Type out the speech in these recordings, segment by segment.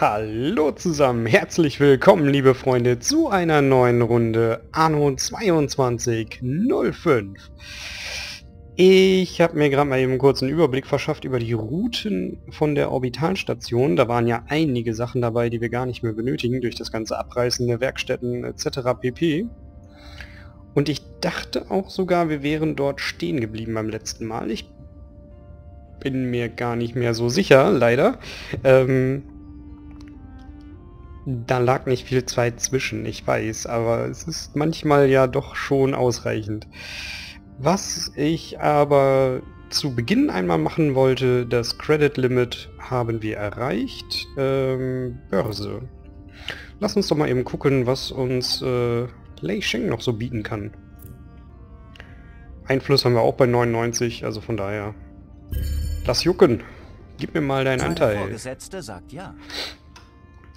Hallo zusammen, herzlich willkommen liebe Freunde zu einer neuen Runde Anno 2205. Ich habe mir gerade mal eben kurz einen Überblick verschafft über die Routen von der Orbitalstation. Da waren ja einige Sachen dabei, die wir gar nicht mehr benötigen, durch das ganze Abreißen der Werkstätten etc. pp. Und ich dachte auch sogar, wir wären dort stehen geblieben beim letzten Mal. Ich bin mir gar nicht mehr so sicher, leider. Ähm, da lag nicht viel Zeit zwischen, ich weiß, aber es ist manchmal ja doch schon ausreichend. Was ich aber zu Beginn einmal machen wollte, das Credit Limit haben wir erreicht. Ähm, Börse. Lass uns doch mal eben gucken, was uns äh, Lei Sheng noch so bieten kann. Einfluss haben wir auch bei 99, also von daher. Lass jucken. Gib mir mal deinen Anteil. Vorgesetzte sagt ja.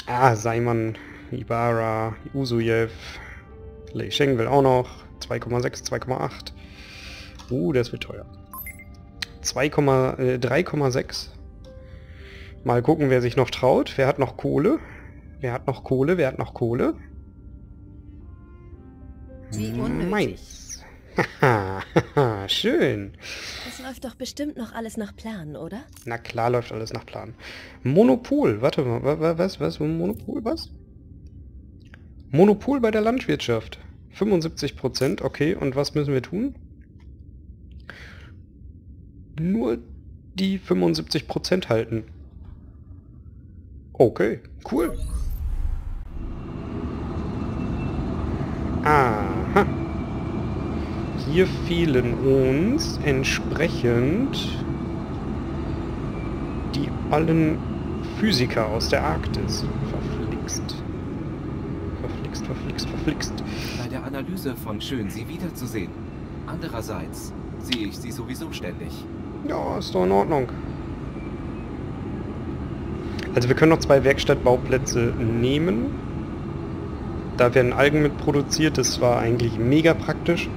Ah, Seiman, Ibarra, Usuyev, Lei Sheng will auch noch. 2,6, 2,8. Uh, das wird teuer. 3,6. Mal gucken, wer sich noch traut. Wer hat noch Kohle? Wer hat noch Kohle? Wer hat noch Kohle? Wie unnötig. Meins. Haha, schön. Das läuft doch bestimmt noch alles nach Plan, oder? Na klar läuft alles nach Plan. Monopol, warte mal, wa- wa- was, was, Monopol, was? Monopol bei der Landwirtschaft. 75%, okay, und was müssen wir tun? Nur die 75% halten. Okay, cool. Aha. Hier fehlen uns entsprechend die allen Physiker aus der Arktis. Verflixt. Verflixt, verflixt, verflixt. Bei der Analyse von schön, Sie wiederzusehen. Andererseits sehe ich Sie sowieso ständig. Ja, ist doch in Ordnung. Also wir können noch zwei Werkstattbauplätze nehmen. Da werden Algen mit produziert, das war eigentlich mega praktisch.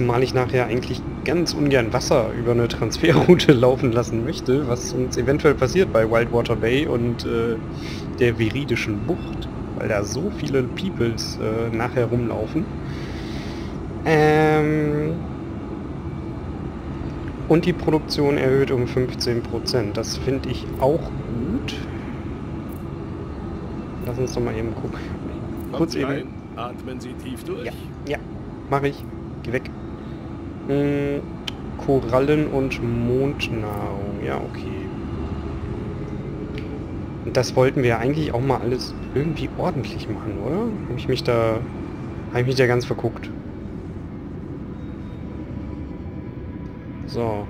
Zumal ich nachher eigentlich ganz ungern Wasser über eine Transferroute laufen lassen möchte, was uns eventuell passiert bei Wildwater Bay und äh, der Viridischen Bucht, weil da so viele Peoples äh, nachher rumlaufen. Ähm, und die Produktion erhöht um 15%. Das finde ich auch gut. Lass uns doch mal eben gucken. Kurz eben. atmen Sie tief durch. Ja, ja, mache ich. Geh weg. Hm, Korallen und Mondnahrung. Ja, okay. Das wollten wir eigentlich auch mal alles irgendwie ordentlich machen, oder? Habe ich mich da... Habe ich mich da ganz verguckt. So.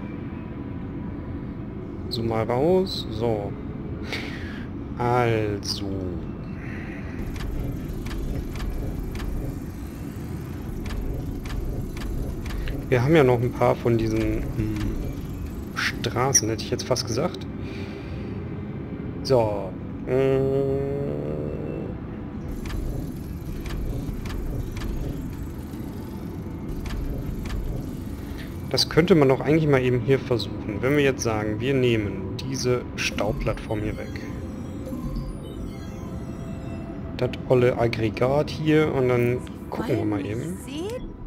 So mal raus. So. Also. Wir haben ja noch ein paar von diesen hm, Straßen, hätte ich jetzt fast gesagt. So. Äh, Das könnte man doch eigentlich mal eben hier versuchen. Wenn wir jetzt sagen, wir nehmen diese Stauplattform hier weg. Das olle Aggregat hier und dann gucken wir mal eben.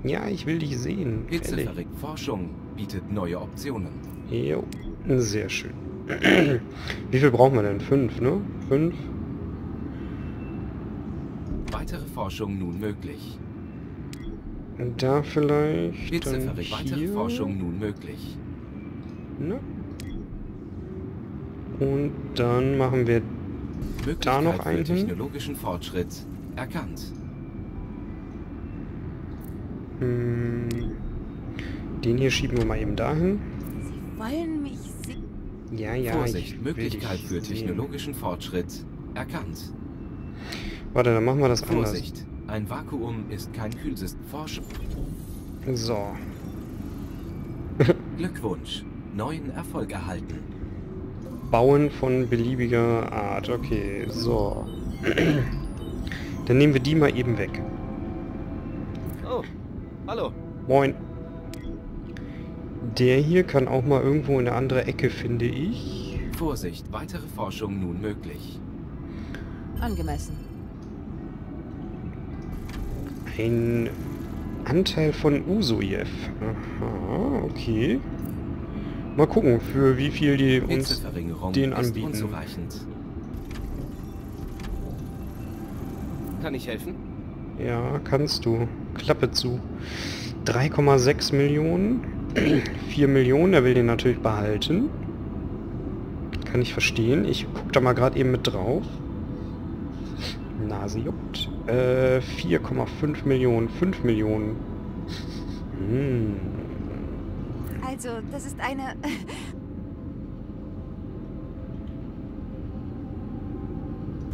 Ja, ich will dich sehen. Ehrlich. Hitzeverrick Forschung bietet neue Optionen. Jo, sehr schön. Wie viel brauchen wir denn? Fünf, ne? Fünf? Weitere Forschung nun möglich. Da vielleicht. Dann Hitzeverrick weitere. Forschung nun möglich. Ne? Und dann machen wir Möglichkeit noch einen? technologischen Fortschritt erkannt. Hm, den hier schieben wir mal eben dahin. Sie wollen mich sehen. Ja, ja. Vorsicht, ich will Möglichkeit dich für sehen. technologischen Fortschritt erkannt. Warte, dann machen wir das anders. Vorsicht, ein Vakuum ist kein Kühlsystem. Forschung. So. Glückwunsch, neuen Erfolg erhalten. Bauen von beliebiger Art. Okay, so. Dann nehmen wir die mal eben weg. Oh, hallo. Moin. Der hier kann auch mal irgendwo in eine andere Ecke, finde ich. Vorsicht, weitere Forschung nun möglich. Angemessen. Ein Anteil von Usoyev. Aha, okay. Mal gucken, für wie viel die uns den anbieten. unzureichend. Kann ich helfen? Ja, kannst du. Klappe zu. 3,6 Millionen. 4 Millionen, er will den natürlich behalten. Kann ich verstehen. Ich guck da mal gerade eben mit drauf. Nase juckt. Äh, 4,5 Millionen. 5 Millionen. Hm. Also, das ist eine...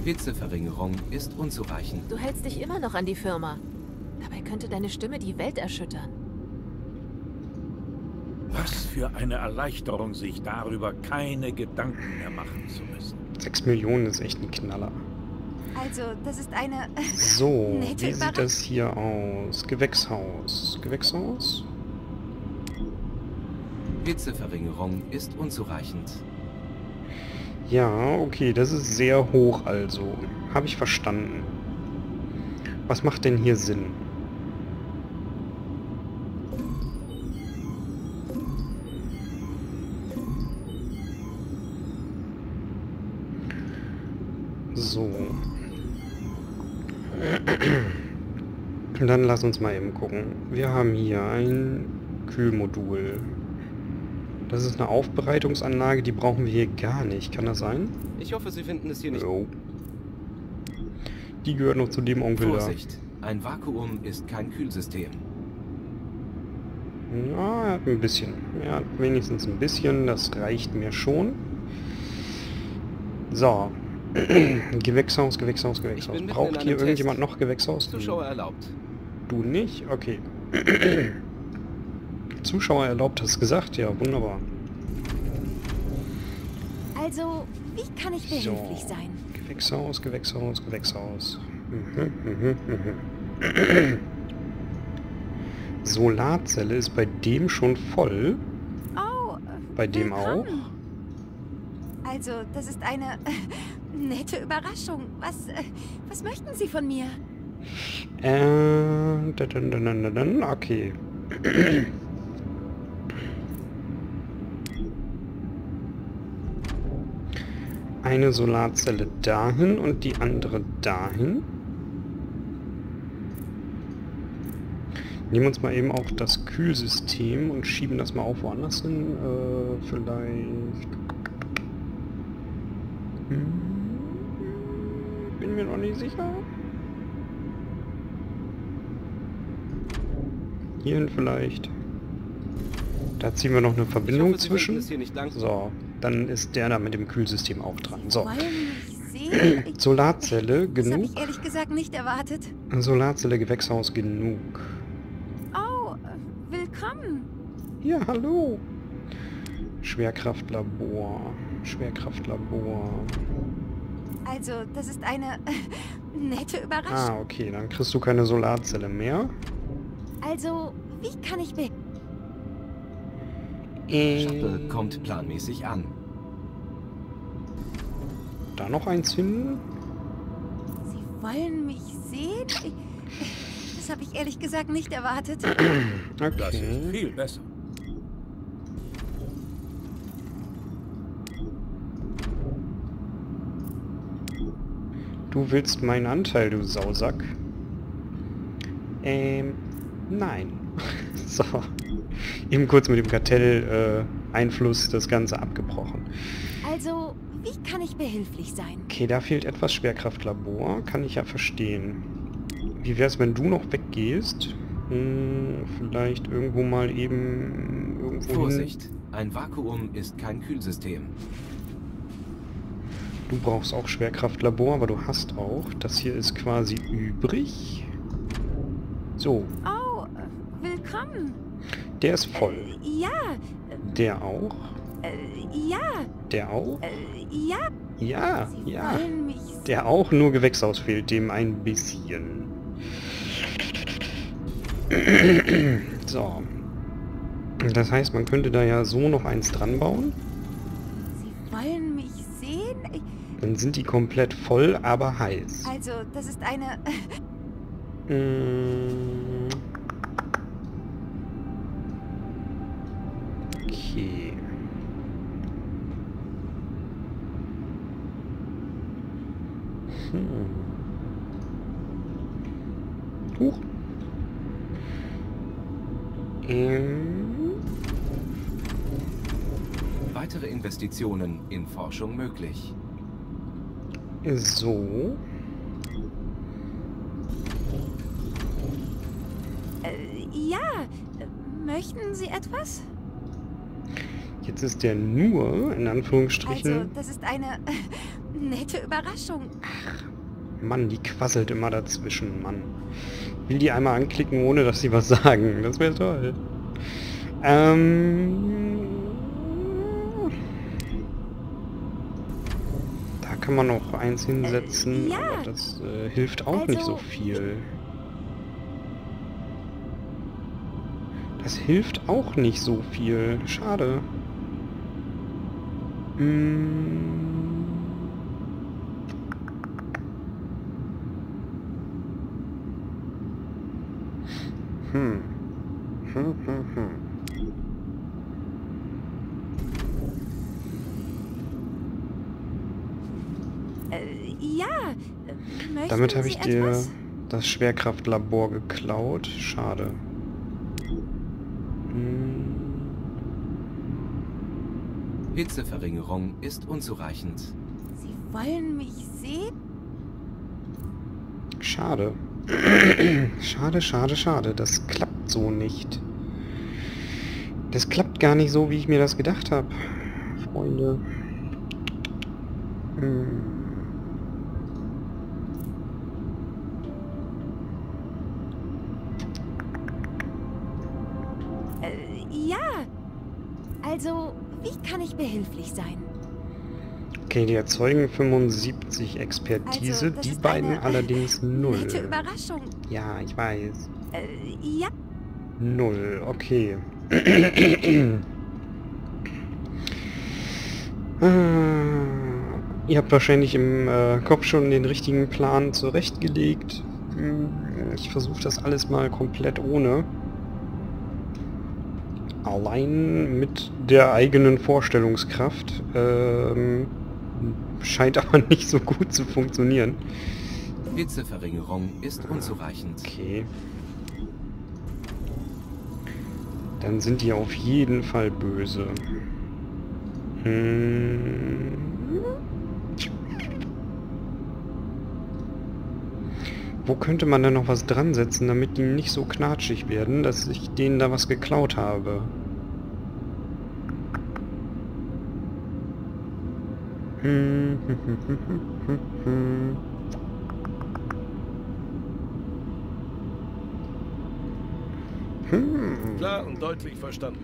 Hitzeverringerung ist unzureichend. Du hältst dich immer noch an die Firma. Dabei könnte deine Stimme die Welt erschüttern. Was für eine Erleichterung, sich darüber keine Gedanken mehr machen zu müssen. 6 Millionen ist echt ein Knaller. Also, das ist eine... So, wie sieht das hier aus? Gewächshaus. Gewächshaus? Hitzeverringerung ist unzureichend. Ja, okay, das ist sehr hoch also. Habe ich verstanden. Was macht denn hier Sinn? So. Dann lass uns mal eben gucken. Wir haben hier ein Kühlmodul. Das ist eine Aufbereitungsanlage, die brauchen wir hier gar nicht. Kann das sein? Ich hoffe, Sie finden es hier nicht... Jo. Die gehört noch zu dem Onkel Vorsicht, ein Vakuum ist kein Kühlsystem. da. Ja, er hat ein bisschen. Er hat wenigstens ein bisschen. Das reicht mir schon. So. Gewächshaus, Gewächshaus, Gewächshaus. Braucht hier Test. irgendjemand noch Gewächshaus? Zuschauer erlaubt. Du nicht? Okay. Zuschauer erlaubt, hast du gesagt? Ja, wunderbar. Also, wie kann ich So. behilflich sein? Gewächshaus, Gewächshaus, Gewächshaus. Mhm, mhm, mhm. Solarzelle ist bei dem schon voll. Oh, Bei dem auch. Also, das ist eine nette Überraschung. Was, äh, was möchten Sie von mir? Äh, da, dann, dann, dann, okay. Eine Solarzelle dahin und die andere dahin. Nehmen uns mal eben auch das Kühlsystem und schieben das mal auch woanders hin. Äh, vielleicht... Hm, bin mir noch nicht sicher. Hierhin vielleicht. Da ziehen wir noch eine Verbindung hoffe, zwischen. So, dann ist der da mit dem Kühlsystem auch dran. So, Solarzelle Das habe genug. ich ehrlich gesagt nicht erwartet. Solarzelle Gewächshaus genug. Oh, willkommen. Ja, hallo. Schwerkraftlabor. Schwerkraftlabor. Also, das ist eine nette Überraschung. Ah, okay, dann kriegst du keine Solarzelle mehr. Also, wie kann ich be... Shuttle Äh, kommt planmäßig an. Da noch eins hin. Sie wollen mich sehen? Ich, das habe ich ehrlich gesagt nicht erwartet. Das ist Okay. viel besser. Du willst meinen Anteil, du Sausack. Ähm, nein. so. Eben kurz mit dem Kartell-Einfluss das Ganze abgebrochen. Also, wie kann ich behilflich sein? Okay, da fehlt etwas Schwerkraftlabor. Kann ich ja verstehen. Wie wär's, wenn du noch weggehst? Hm, vielleicht irgendwo mal eben... Irgendwo Vorsicht, ein Vakuum ist kein Kühlsystem. Du brauchst auch Schwerkraftlabor, aber du hast auch. Das hier ist quasi übrig. So, Oh, willkommen. der ist voll. Äh, ja, Der auch. äh, ja, Der auch. äh, ja. Ja, Sie ja. Der auch, nur Gewächshaus fehlt dem ein bisschen. So. Das heißt, man könnte da ja so noch eins dran bauen. Dann sind die komplett voll, aber heiß. Also, das ist eine... Mm. Okay. Hm. Huch. Ähm. Weitere Investitionen in Forschung möglich. So. Äh, ja, äh, möchten Sie etwas? Jetzt ist der nur, in Anführungsstrichen... Also, das ist eine nette Überraschung. Mann, die quasselt immer dazwischen, Mann. Ich will die einmal anklicken, ohne dass sie was sagen. Das wäre toll. Ähm... Da kann man noch eins hinsetzen, Äh, ja. aber das äh, hilft auch nicht so Also, viel. Das hilft auch nicht so viel. Schade. Mm. Hm. Hm, hm, hm. Äh, ja, äh, möchten Damit habe Sie ich dir etwas? das Schwerkraftlabor geklaut. Schade. Hm. Hitzeverringerung ist unzureichend. Sie wollen mich sehen? Schade. schade, schade, schade. Das klappt so nicht. Das klappt gar nicht so, wie ich mir das gedacht habe. Freunde. Hm. Also, wie kann ich behilflich sein? Okay, die erzeugen 75 Expertise, Also, die beiden allerdings null. Nette Überraschung. Ja, ich weiß. Äh, ja. Null, okay. Ah, Ihr habt wahrscheinlich im äh, Kopf schon den richtigen Plan zurechtgelegt. Hm, Ich versuche das alles mal komplett ohne. Allein mit der eigenen Vorstellungskraft. Ähm, scheint aber nicht so gut zu funktionieren. Hitzeverringerung ist unzureichend. Okay. Dann sind die auf jeden Fall böse. Hm. Wo könnte man denn noch was dran setzen, damit die nicht so knatschig werden, dass ich denen da was geklaut habe? Hm. Hm. Klar und deutlich verstanden.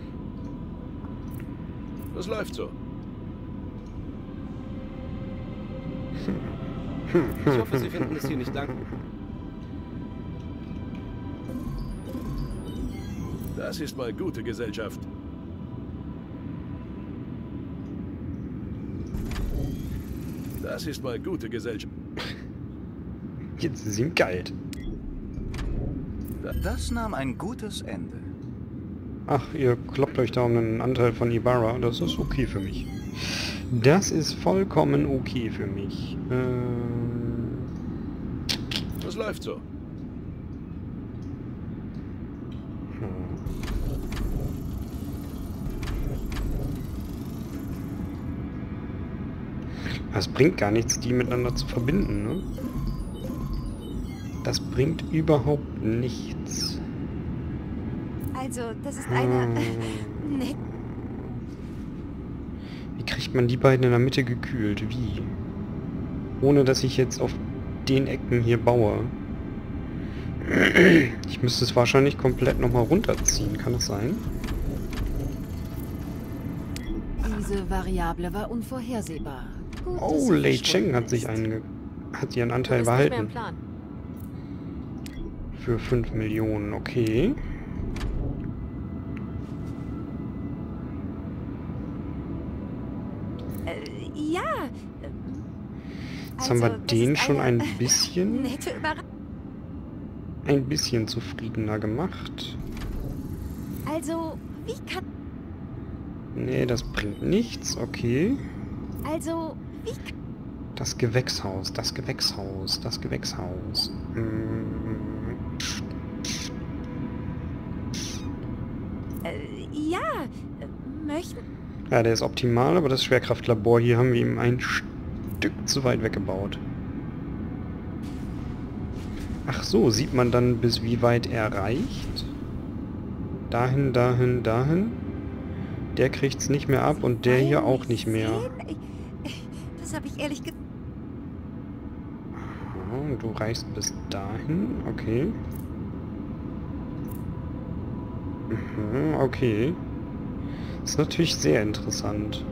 Das läuft so. Ich hoffe, Sie finden es hier nicht lang. Das ist mal gute Gesellschaft. Das ist mal gute Gesellschaft. Jetzt ist ihm kalt. Das nahm ein gutes Ende. Ach, ihr kloppt euch da um einen Anteil von Ibarra. Das ist okay für mich. Das ist vollkommen okay für mich. Ähm, Das läuft so. Das bringt gar nichts, die miteinander zu verbinden, ne? Das bringt überhaupt nichts. Also, das ist eine Hm. nette... Wie kriegt man die beiden in der Mitte gekühlt? Wie? Ohne dass ich jetzt auf den Ecken hier baue. Ich müsste es wahrscheinlich komplett nochmal runterziehen, kann das sein? Diese Variable war unvorhersehbar. Oh, Lei Cheng hat sich einen, hat ihren Anteil behalten. Für 5 Millionen, okay. Äh, ja. äh, Jetzt haben wir Also, den schon ein bisschen, ein bisschen zufriedener gemacht. Also, wie kann... Nee, das bringt nichts. Okay. Also. Das Gewächshaus, das Gewächshaus, das Gewächshaus. Mm, Äh, ja, äh, möchten... Ja, der ist optimal, aber das Schwerkraftlabor hier haben wir ihm ein Stück zu weit weggebaut. Ach so, sieht man dann bis wie weit er reicht? Dahin, dahin, dahin. Der kriegt's nicht mehr ab und der hier auch nicht mehr. Das habe ich ehrlich gesagt... Aha, und du reichst bis dahin, okay. Mhm, okay. Ist natürlich sehr interessant.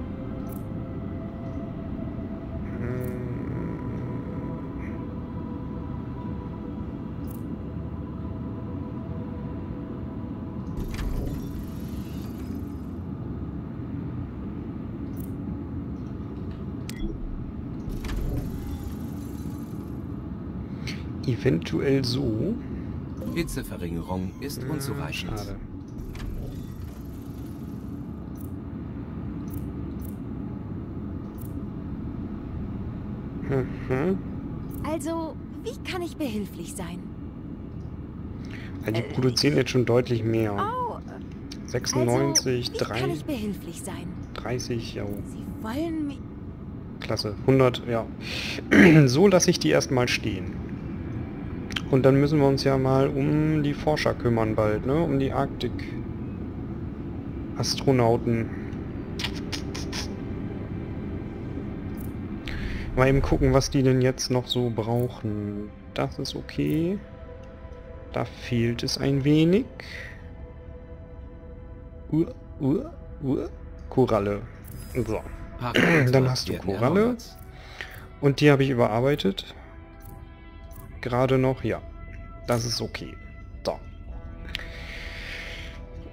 Eventuell so. Hitzeverringerung ist Hm, unzureichend. Schade. Mhm. Also, wie kann ich behilflich sein? Ja, die Äh, produzieren jetzt schon deutlich mehr. Oh, äh, 96, also, wie kann 3, ich behilflich sein? 30, ja. Sie wollen mich... Klasse. 100, ja. so lasse ich die erstmal stehen. Und dann müssen wir uns ja mal um die Forscher kümmern bald, ne? Um die Arktik. Astronauten. Mal eben gucken, was die denn jetzt noch so brauchen. Das ist okay. Da fehlt es ein wenig. Uh, uh, uh. Koralle. So. Dann hast du Koralle. Und die habe ich überarbeitet. Gerade noch, ja. Das ist okay. So.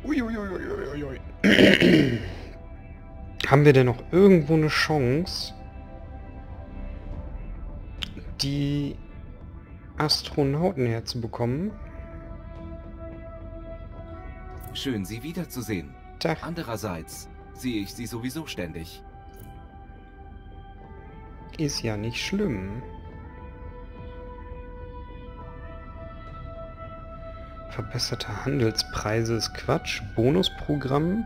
Haben wir denn noch irgendwo eine Chance, die Astronauten herzubekommen? Schön, Sie wiederzusehen. Tag. Andererseits sehe ich Sie sowieso ständig. Ist ja nicht schlimm. Verbesserte Handelspreise ist Quatsch. Bonusprogramm.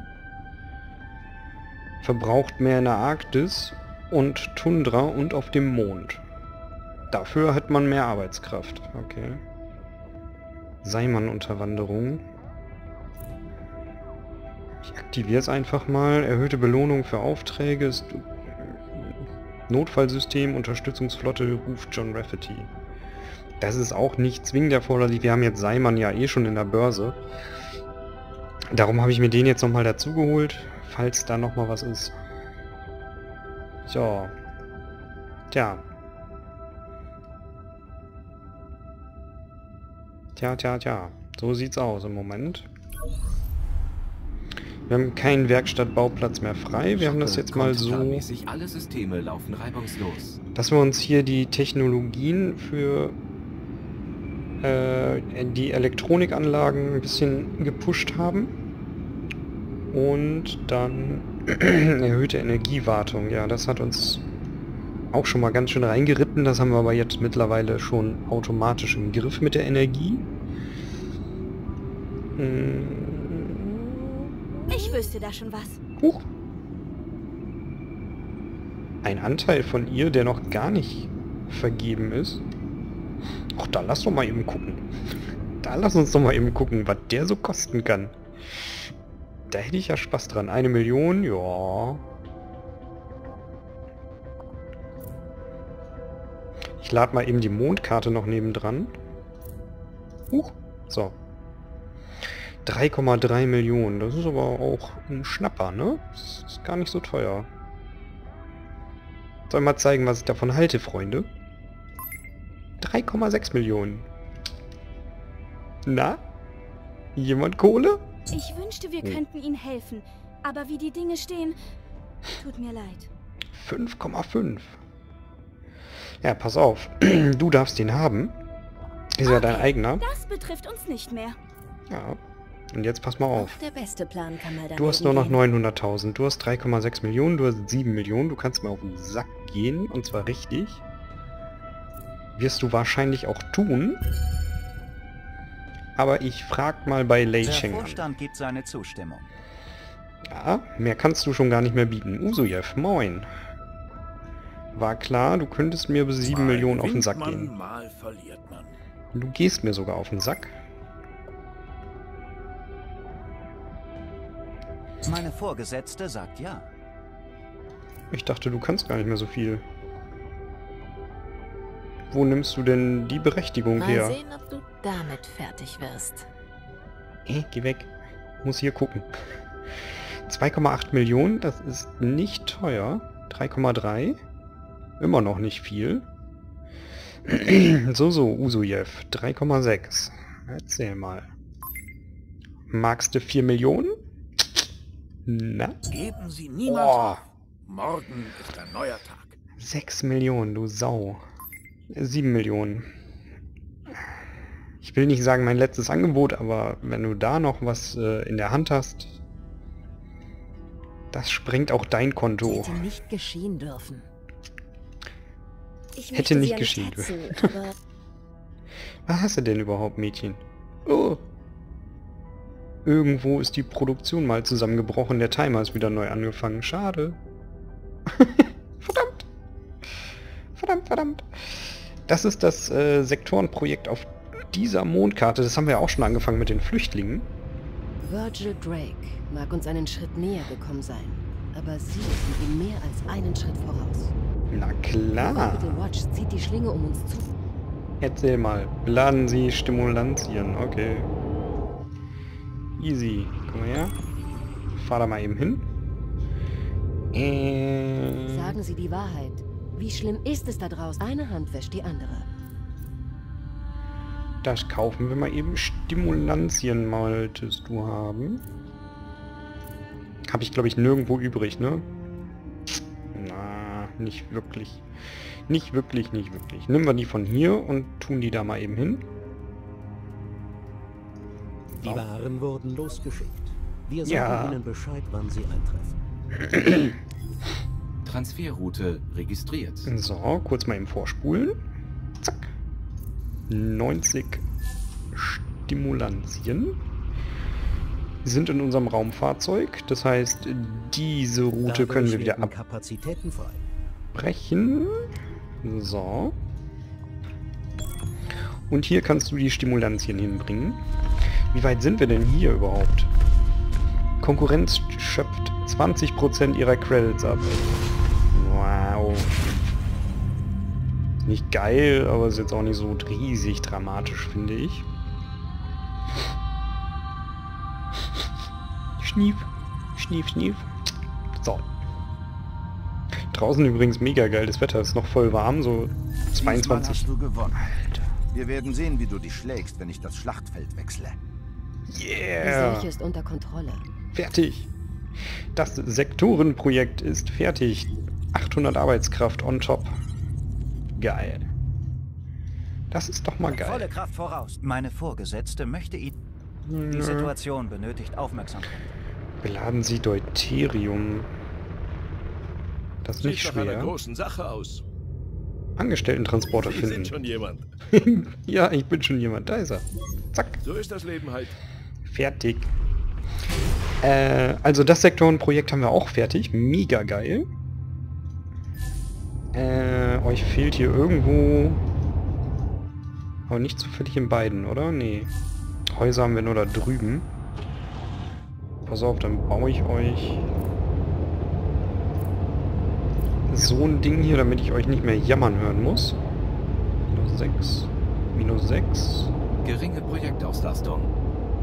Verbraucht mehr in der Arktis und Tundra und auf dem Mond. Dafür hat man mehr Arbeitskraft. Okay. Seimann-Unterwanderung. Ich aktiviere es einfach mal. Erhöhte Belohnung für Aufträge. Ist Notfallsystem, Unterstützungsflotte ruft John Rafferty. Das ist auch nicht zwingend erforderlich. Wir haben jetzt Seimann ja eh schon in der Börse. Darum habe ich mir den jetzt nochmal dazugeholt, falls da nochmal was ist. So. Tja. Tja, tja, tja. So sieht's aus im Moment. Wir haben keinen Werkstattbauplatz mehr frei. Wir haben das jetzt mal so... Planmäßig alle Systeme laufen reibungslos. dass wir uns hier die Technologien für die Elektronikanlagen ein bisschen gepusht haben. Und dann erhöhte Energiewartung. Ja, das hat uns auch schon mal ganz schön reingeritten. Das haben wir aber jetzt mittlerweile schon automatisch im Griff mit der Energie. Hm. Ich wüsste da schon was. Huch. Ein Anteil von ihr, der noch gar nicht vergeben ist. Ach, da lass doch mal eben gucken. Da lass uns doch mal eben gucken, was der so kosten kann. Da hätte ich ja Spaß dran. Eine Million, ja. Ich lade mal eben die Mondkarte noch nebendran. Huch, so. 3,3 Millionen, das ist aber auch ein Schnapper, ne? Das ist gar nicht so teuer. Soll mal zeigen, was ich davon halte, Freunde? 3,6 Millionen. Na? Jemand Kohle? Ich wünschte, wir Hm. könnten Ihnen helfen. Aber wie die Dinge stehen, tut mir leid. 5,5. Ja, pass auf. Du darfst den haben. Ist ja dein eigener. Das betrifft uns nicht mehr. Ja. Und jetzt pass mal auf. Auch der beste Plan kann mal Du hast nur noch 900.000. Du hast 3,6 Millionen. Du hast 7 Millionen. Du kannst mir auf den Sack gehen. Und zwar richtig. Wirst du wahrscheinlich auch tun. Aber ich frag mal bei Lei Der Cheng an. Vorstand gibt seine Zustimmung. Ja, mehr kannst du schon gar nicht mehr bieten. Usujev, moin. War klar, du könntest mir bis 7 Mal Millionen auf den Sack man, gehen. Mal verliert man. Du gehst mir sogar auf den Sack. Meine Vorgesetzte sagt ja. Ich dachte, du kannst gar nicht mehr so viel. Wo nimmst du denn die Berechtigung Mal her? sehen, ob du damit fertig wirst. Eh, geh weg. Muss hier gucken. 2,8 Millionen, das ist nicht teuer. 3,3. Immer noch nicht viel. so, so, Usujev. 3,6. Erzähl mal. Magst du 4 Millionen? Na? Geben Sie niemals Boah. auf. Morgen ist ein neuer Tag. 6 Millionen, du Sau. 7 Millionen. Ich will nicht sagen mein letztes Angebot, aber wenn du da noch was äh, in der Hand hast, das sprengt auch dein Konto. Hätte nicht geschehen dürfen. Ich Hätte nicht geschehen aber Was hast du denn überhaupt, Mädchen? Oh. Irgendwo ist die Produktion mal zusammengebrochen, der Timer ist wieder neu angefangen. Schade. verdammt. Verdammt, verdammt. Das ist das äh, Sektorenprojekt auf dieser Mondkarte. Das haben wir auch schon angefangen mit den Flüchtlingen. Virgil Drake mag uns einen Schritt näher gekommen sein. Aber Sie sind ihm mehr als einen Schritt voraus. Na klar. Orbital Watch zieht die Schlinge um uns zu. Erzähl mal. Laden Sie Stimulantien. Okay. Easy. Komm mal her. Fahr da mal eben hin. Äh, Sagen Sie die Wahrheit. Wie schlimm ist es da draußen? Eine Hand wäscht die andere. Das kaufen wir mal eben. Stimulantien maltest du haben. Habe ich, glaube ich, nirgendwo übrig, ne? Na, nicht wirklich. Nicht wirklich, nicht wirklich. Nehmen wir die von hier und tun die da mal eben hin. Die Waren wurden losgeschickt. Wir sagen Ja. Ihnen Bescheid, wann sie eintreffen. Transferroute registriert. So, kurz mal eben vorspulen. Zack. 90 Stimulantien sind in unserem Raumfahrzeug. Das heißt, diese Route Dadurch können wir wieder abbrechen. So. Und hier kannst du die Stimulantien hinbringen. Wie weit sind wir denn hier überhaupt? Konkurrenz schöpft 20% ihrer Credits ab. Nicht geil, aber ist jetzt auch nicht so riesig dramatisch, finde ich. Schnief. Schnief, schnief. So. Draußen übrigens mega geiles Wetter, ist noch voll warm, so Diesmal 22. hast du gewonnen. Alter. Wir werden sehen, wie du dich schlägst, wenn ich das Schlachtfeld wechsle. Die Yeah. Seuche ist unter Kontrolle. Fertig. Das Sektorenprojekt ist fertig. 800 Arbeitskraft on top. Geil. Das ist doch mal Volle geil. Kraft voraus. Meine Vorgesetzte möchte ihn. Die. Situation benötigt Aufmerksamkeit. Beladen Sie Deuterium. Das ist nicht Sieht nach einer schwer. großen Sache aus. Angestellten-Transporter Sie sind finden. schon jemand. ja, ich bin schon jemand. Da ist er. Zack. So ist das Leben halt. Fertig. Äh, also das Sektorenprojekt haben wir auch fertig. Mega geil. Äh, euch fehlt hier irgendwo... Aber nicht zufällig in beiden, oder? Nee. Häuser haben wir nur da drüben. Pass auf, dann baue ich euch so ein Ding hier, damit ich euch nicht mehr jammern hören muss. Minus 6. Minus 6. Geringe Projektauslastung.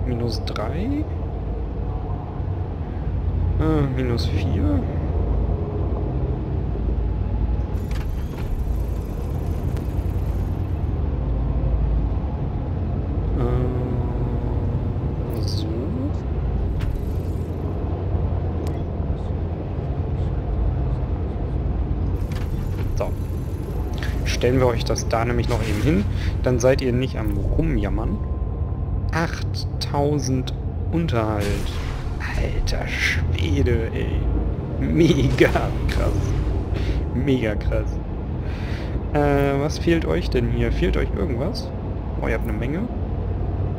Minus 3. Äh, minus 4. Äh, so. So. Stellen wir euch das da nämlich noch eben hin. Dann seid ihr nicht am rumjammern. 8000 Unterhalt. Alter Schwede, ey. Mega krass. Mega krass. Äh, was fehlt euch denn hier? Fehlt euch irgendwas? Oh, ihr habt eine Menge.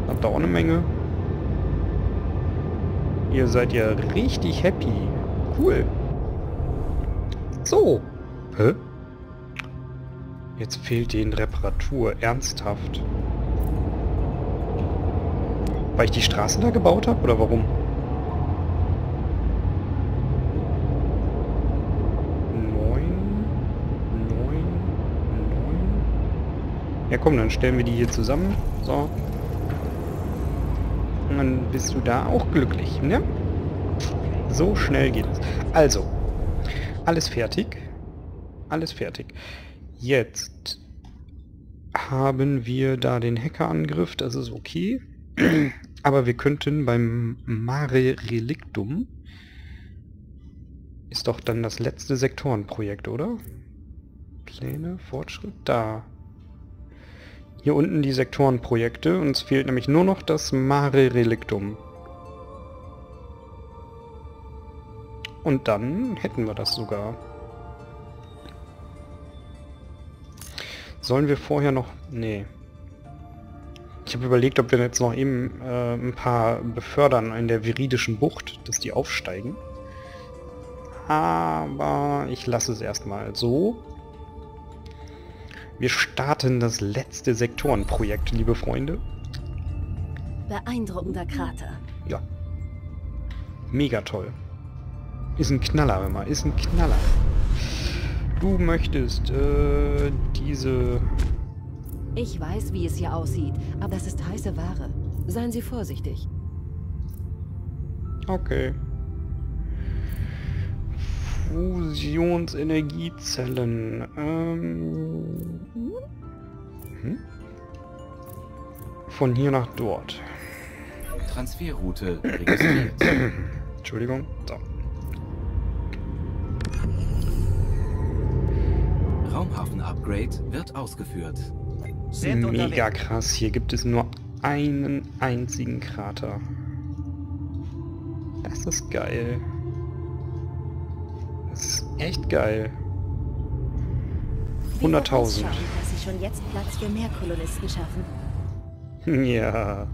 Habt auch eine Menge? Ihr seid ja richtig happy. Cool. So. Hä? Jetzt fehlt den Reparatur. Ernsthaft. Weil ich die Straße da gebaut habe? Oder warum? Neun. Neun. Neun. Ja komm, dann stellen wir die hier zusammen. So. Und dann bist du da auch glücklich, ne? So schnell geht es. Also, alles fertig. Alles fertig. Jetzt haben wir da den Hackerangriff, das ist okay. Aber wir könnten beim Mare Relictum ist doch dann das letzte Sektorenprojekt, oder? Pläne, Fortschritt, da. Hier unten die Sektorenprojekte. Uns fehlt nämlich nur noch das Mare Relictum. Und dann hätten wir das sogar. Sollen wir vorher noch... Nee. Ich habe überlegt, ob wir jetzt noch eben äh, ein paar befördern in der viridischen Bucht, dass die aufsteigen. Aber ich lasse es erstmal so. Wir starten das letzte Sektorenprojekt, liebe Freunde. Beeindruckender Krater. Ja. Mega toll. Ist ein Knaller immer, ist ein Knaller. Du möchtest äh, diese... Ich weiß, wie es hier aussieht, aber das ist heiße Ware. Seien Sie vorsichtig. Okay. Fusionsenergiezellen. Ähm, hm? Von hier nach dort. Transferroute registriert. Entschuldigung. So. Raumhafen-Upgrade wird ausgeführt. Mega krass. Hier gibt es nur einen einzigen Krater. Das ist geil. Das ist echt geil. 100.000. dass Sie schon jetzt Platz für mehr Kolonisten schaffen. Ja.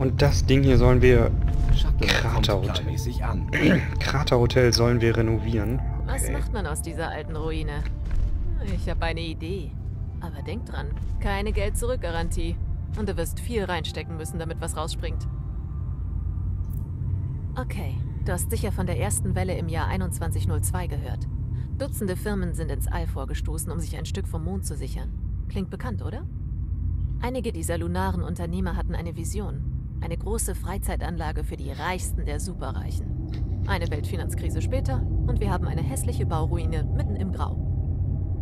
Und das Ding hier sollen wir... Kraterhotel. Kraterhotel sollen wir renovieren. Was Okay. macht man aus dieser alten Ruine? Ich habe eine Idee. Aber denk dran, keine Geld-Zurück-Garantie. Und du wirst viel reinstecken müssen, damit was rausspringt. Okay, du hast sicher von der ersten Welle im Jahr 2102 gehört. Dutzende Firmen sind ins All vorgestoßen, um sich ein Stück vom Mond zu sichern. Klingt bekannt, oder? Einige dieser lunaren Unternehmer hatten eine Vision. Eine große Freizeitanlage für die Reichsten der Superreichen. Eine Weltfinanzkrise später und wir haben eine hässliche Bauruine mitten im Grau.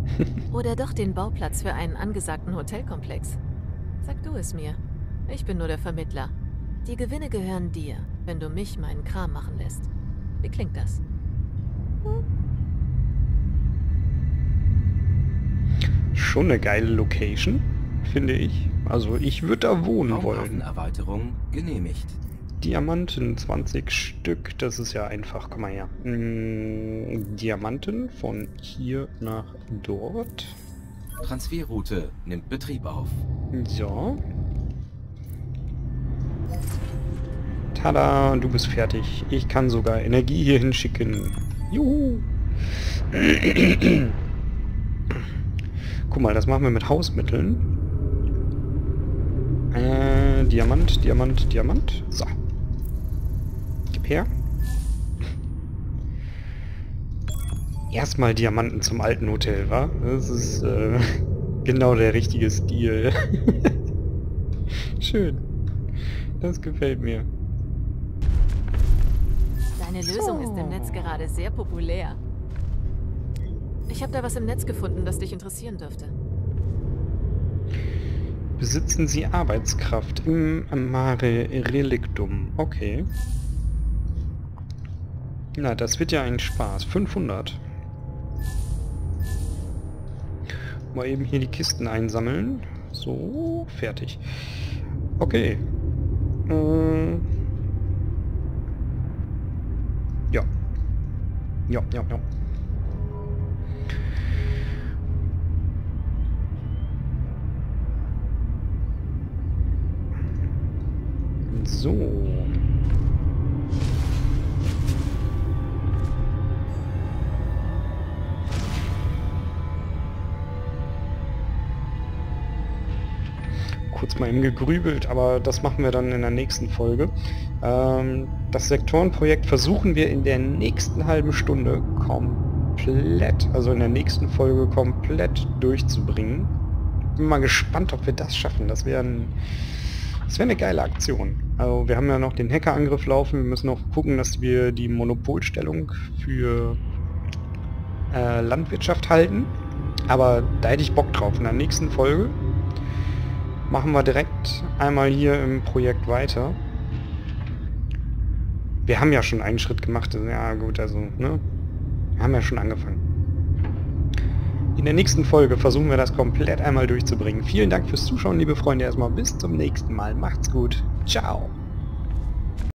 Oder doch den Bauplatz für einen angesagten Hotelkomplex. Sag du es mir. Ich bin nur der Vermittler. Die Gewinne gehören dir, wenn du mich meinen Kram machen lässt. Wie klingt das? Schon eine geile Location, finde ich. Also ich würde da wohnen wollen. Raumhafenerweiterung genehmigt. Diamanten 20 Stück, das ist ja einfach. Komm mal her. Mm, Diamanten von hier nach dort. Transferroute nimmt Betrieb auf. So. Tada, du bist fertig. Ich kann sogar Energie hier hinschicken. Juhu. Guck mal, das machen wir mit Hausmitteln. Äh, Diamant, Diamant, Diamant. So. Her. Erstmal Diamanten zum alten Hotel, wa? Das ist äh, genau der richtige Stil. Schön. Das gefällt mir. Deine Lösung ist im Netz gerade sehr populär. Ich habe da was im Netz gefunden, das dich interessieren dürfte. Besitzen Sie Arbeitskraft im Mare Relictum. Okay. Na, das wird ja ein Spaß. 500. Mal eben hier die Kisten einsammeln. So, fertig. Okay. Äh, ja. Ja, ja, ja. So. Mal eben gegrübelt, aber das machen wir dann in der nächsten Folge. Ähm, das Sektorenprojekt versuchen wir in der nächsten halben Stunde komplett, also in der nächsten Folge komplett durchzubringen. Bin mal gespannt, ob wir das schaffen. Das wäre ein, das wäre eine geile Aktion. Also wir haben ja noch den Hackerangriff laufen. Wir müssen noch gucken, dass wir die Monopolstellung für äh, Landwirtschaft halten. Aber da hätte ich Bock drauf in der nächsten Folge machen wir direkt einmal hier im Projekt weiter. Wir haben ja schon einen Schritt gemacht. Ja gut, also, ne? Wir haben ja schon angefangen. In der nächsten Folge versuchen wir das komplett einmal durchzubringen. Vielen Dank fürs Zuschauen, liebe Freunde. Erstmal bis zum nächsten Mal. Macht's gut. Ciao.